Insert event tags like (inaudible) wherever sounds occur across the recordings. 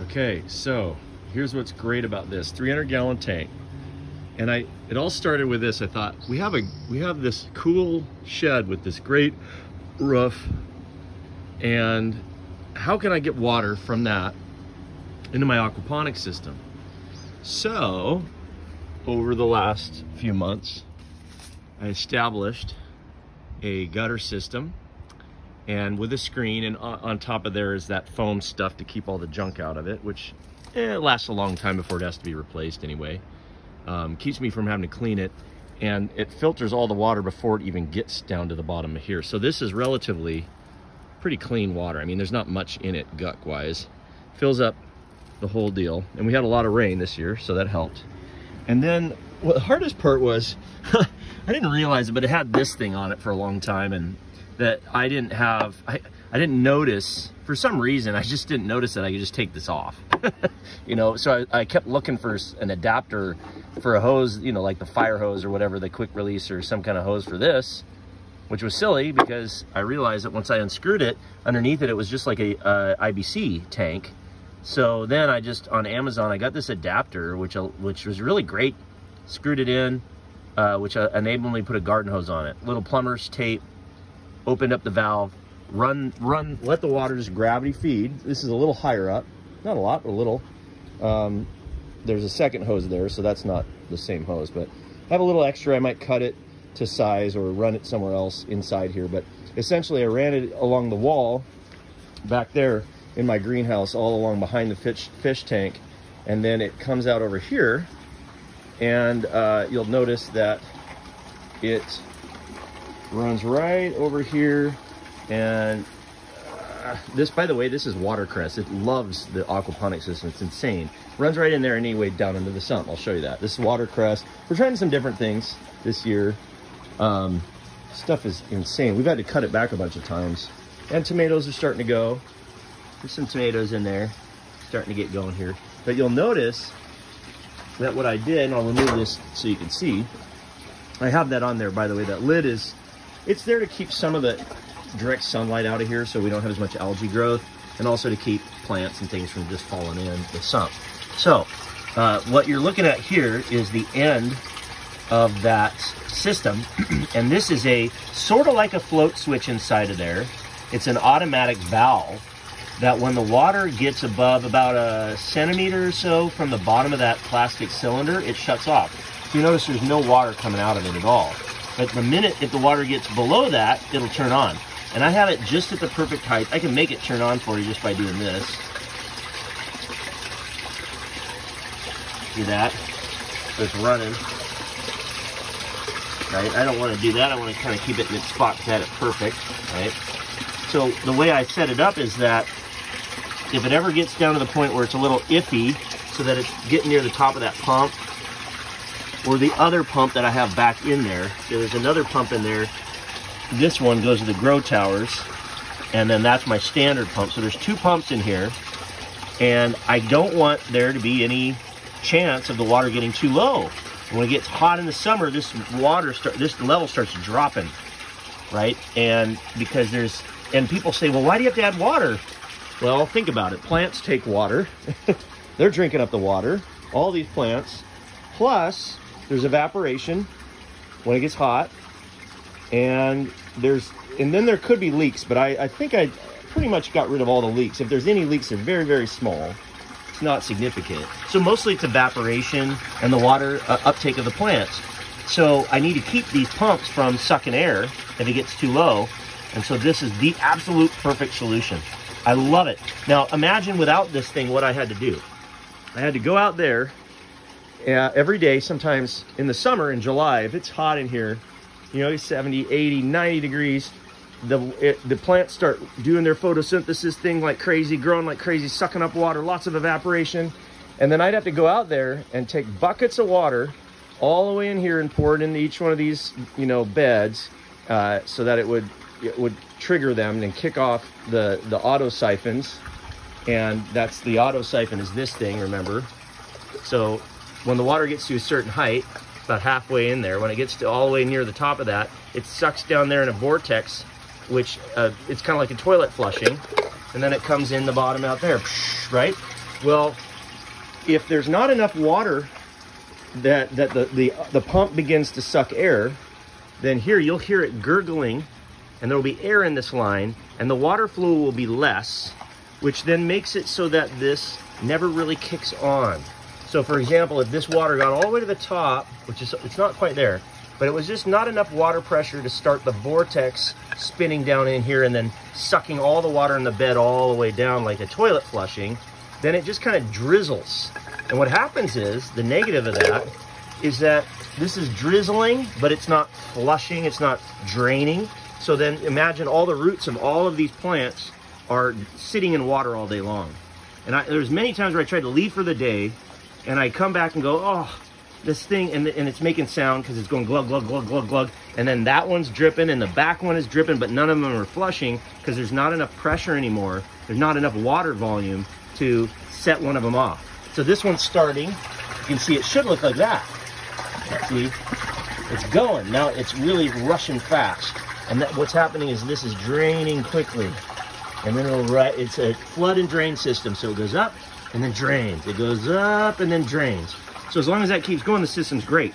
Okay, so here's what's great about this 300 gallon tank. And I, it all started with this. I thought we have a, we have this cool shed with this great roof. And how can I get water from that into my aquaponics system? So over the last few months, I established a gutter system and with a screen and on top of there is that foam stuff to keep all the junk out of it which eh, lasts a long time before it has to be replaced anyway. Um, keeps me from having to clean it and it filters all the water before it even gets down to the bottom of here. So this is relatively pretty clean water. I mean there's not much in it guck wise fills up the whole deal. And we had a lot of rain this year so that helped. And then well, the hardest part was (laughs) I didn't realize it but it had this thing on it for a long time and that I didn't have, I, I didn't notice, for some reason, I just didn't notice that I could just take this off. (laughs) you know, so I, I, kept looking for an adapter for a hose, you know, like the fire hose or whatever, the quick release or some kind of hose for this, which was silly because I realized that once I unscrewed it, underneath it, it was just like a IBC tank. So then I just, on Amazon, I got this adapter, which, uh, which was really great, screwed it in, uh, which uh, enabled me to put a garden hose on it. Little plumber's tape, opened up the valve, run, run, let the water just gravity feed. This is a little higher up, not a lot, but a little. Um, there's a second hose there, so that's not the same hose, but I have a little extra. I might cut it to size or run it somewhere else inside here, but essentially I ran it along the wall back there in my greenhouse all along behind the fish, fish tank, and then it comes out over here, and uh, you'll notice that it runs right over here and uh, this by the way this is watercress. It loves the aquaponic system. It's insane. Runs right in there anyway down into the sump i'll show you that. This is watercress. We're trying some different things this year. Um, stuff is insane. We've had to cut it back a bunch of times. And tomatoes are starting to go. There's some tomatoes in there starting to get going here. But you'll notice that what i did and i'll remove this so you can see i have that on there by the way that lid is it's there to keep some of the direct sunlight out of here so we don't have as much algae growth and also to keep plants and things from just falling in the sump. So uh, what you're looking at here is the end of that system. (clears throat) and this is a sort of like a float switch inside of there. It's an automatic valve that when the water gets above about a centimeter or so from the bottom of that plastic cylinder, it shuts off. So you notice there's no water coming out of it at all. But the minute if the water gets below that, it'll turn on. And I have it just at the perfect height. I can make it turn on for you just by doing this. See that? It's running. Right? I don't want to do that. I want to kind of keep it in its spot to have it perfect. Right? So the way I set it up is that if it ever gets down to the point where it's a little iffy, so that it's getting near the top of that pump, or the other pump that I have back in there. There's another pump in there. This one goes to the grow towers, and then that's my standard pump. So there's two pumps in here, and I don't want there to be any chance of the water getting too low. When it gets hot in the summer, this water start, this level starts dropping, right? And because there's, and people say, well, why do you have to add water? Well, think about it. Plants take water. (laughs) They're drinking up the water. All these plants. Plus, there's evaporation when it gets hot and there's and then there could be leaks but I, I think I pretty much got rid of all the leaks if there's any leaks they're very very small it's not significant so mostly it's evaporation and the water uh, uptake of the plants so I need to keep these pumps from sucking air if it gets too low and so this is the absolute perfect solution I love it now imagine without this thing what I had to do I had to go out there uh, every day, sometimes in the summer in July, if it's hot in here, you know, 70, 80, 90 degrees, the, it, the plants start doing their photosynthesis thing like crazy, growing like crazy, sucking up water, lots of evaporation. And then I'd have to go out there and take buckets of water all the way in here and pour it into each one of these, you know, beds uh, so that it would it would trigger them and kick off the, the auto siphons. And that's the auto siphon is this thing, remember? So when the water gets to a certain height, about halfway in there, when it gets to all the way near the top of that, it sucks down there in a vortex, which uh, it's kind of like a toilet flushing, and then it comes in the bottom out there, right? Well, if there's not enough water that that the, the the pump begins to suck air, then here you'll hear it gurgling and there will be air in this line and the water flow will be less, which then makes it so that this never really kicks on. So for example, if this water got all the way to the top, which is it's not quite there, but it was just not enough water pressure to start the vortex spinning down in here and then sucking all the water in the bed all the way down like a toilet flushing, then it just kind of drizzles. And what happens is, the negative of that, is that this is drizzling, but it's not flushing, it's not draining. So then imagine all the roots of all of these plants are sitting in water all day long. And I, there's many times where I tried to leave for the day and I come back and go, oh, this thing, and, and it's making sound because it's going glug, glug, glug, glug, glug. And then that one's dripping and the back one is dripping, but none of them are flushing because there's not enough pressure anymore. There's not enough water volume to set one of them off. So this one's starting. You can see it should look like that. See, it's going. Now it's really rushing fast. And that, what's happening is this is draining quickly. And then it'll, right, it's a flood and drain system. So it goes up and then drains. It goes up and then drains. So as long as that keeps going, the system's great,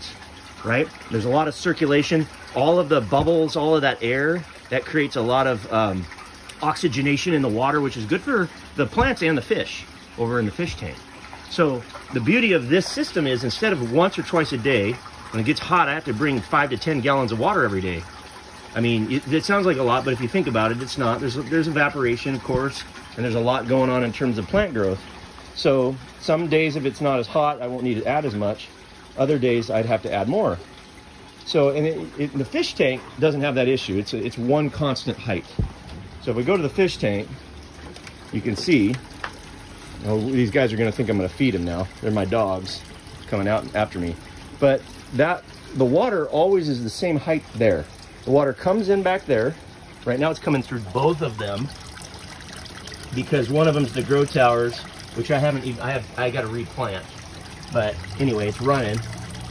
right? There's a lot of circulation. All of the bubbles, all of that air, that creates a lot of um, oxygenation in the water, which is good for the plants and the fish over in the fish tank. So the beauty of this system is instead of once or twice a day, when it gets hot, I have to bring five to 10 gallons of water every day. I mean, it, it, sounds like a lot, but if you think about it, it's not. There's, there's evaporation, of course, and there's a lot going on in terms of plant growth. So some days, if it's not as hot, I won't need to add as much. Other days, I'd have to add more. So, and it, it, the fish tank doesn't have that issue. It's, it's one constant height. So if we go to the fish tank, you can see, oh, these guys are gonna think I'm gonna feed them now. They're my dogs coming out after me. But that, the water always is the same height there. The water comes in back there. Right now it's coming through both of them because one of them's the grow towers which I haven't even, I have, I got to replant. But anyway, it's running.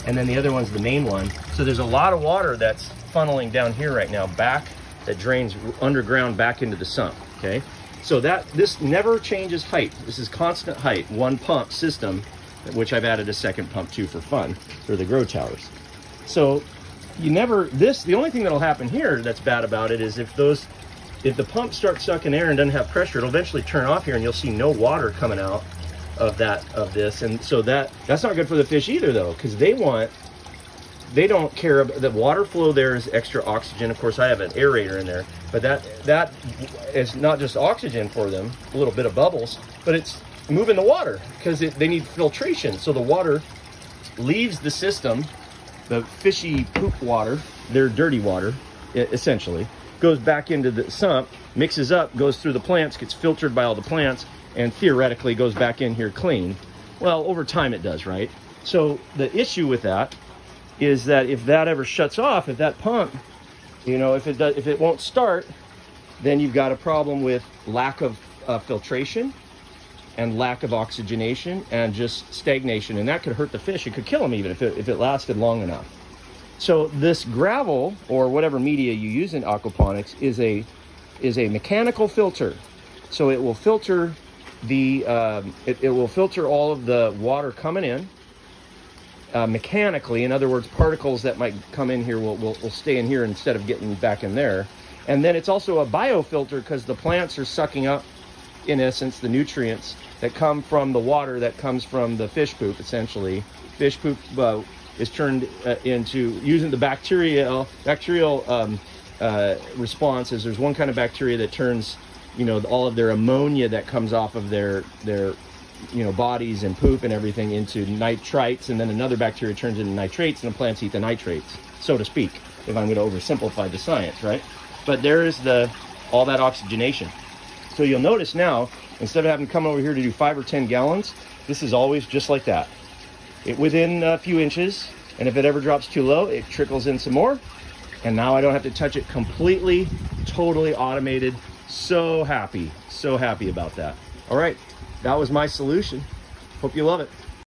And then the other one's the main one. So there's a lot of water that's funneling down here right now back that drains underground back into the sump, okay? So that, this never changes height. This is constant height, one pump system, which I've added a second pump to for fun, for the grow towers. So you never, this, the only thing that'll happen here that's bad about it is if those if the pump starts sucking air and doesn't have pressure, it'll eventually turn off here and you'll see no water coming out of that, of this. And so that, that's not good for the fish either though, because they want, they don't care about, the water flow there is extra oxygen. Of course, I have an aerator in there, but that, that is not just oxygen for them, a little bit of bubbles, but it's moving the water because they need filtration. So the water leaves the system, the fishy poop water, their dirty water, essentially, goes back into the sump, mixes up, goes through the plants, gets filtered by all the plants, and theoretically goes back in here clean. Well, over time it does, right? So the issue with that is that if that ever shuts off, if that pump, you know, if it does, if it won't start, then you've got a problem with lack of uh, filtration and lack of oxygenation and just stagnation, and that could hurt the fish. It could kill them even if it, if it lasted long enough. So this gravel or whatever media you use in aquaponics is a is a mechanical filter. So it will filter the um, it, it, will filter all of the water coming in uh, mechanically. In other words, particles that might come in here will, will, will stay in here instead of getting back in there. And then it's also a biofilter because the plants are sucking up, in essence, the nutrients that come from the water that comes from the fish poop, essentially. Fish poop uh, is turned uh, into using the bacterial bacterial um, uh, responses. There's one kind of bacteria that turns, you know, all of their ammonia that comes off of their their you know bodies and poop and everything into nitrites, and then another bacteria turns into nitrates, and the plants eat the nitrates, so to speak. If I'm going to oversimplify the science, right? But there is the all that oxygenation. So you'll notice now, instead of having to come over here to do five or 10 gallons, this is always just like that it within a few inches. And if it ever drops too low, it trickles in some more. And now I don't have to touch it completely, totally automated. So happy, so happy about that. All right, that was my solution. Hope you love it.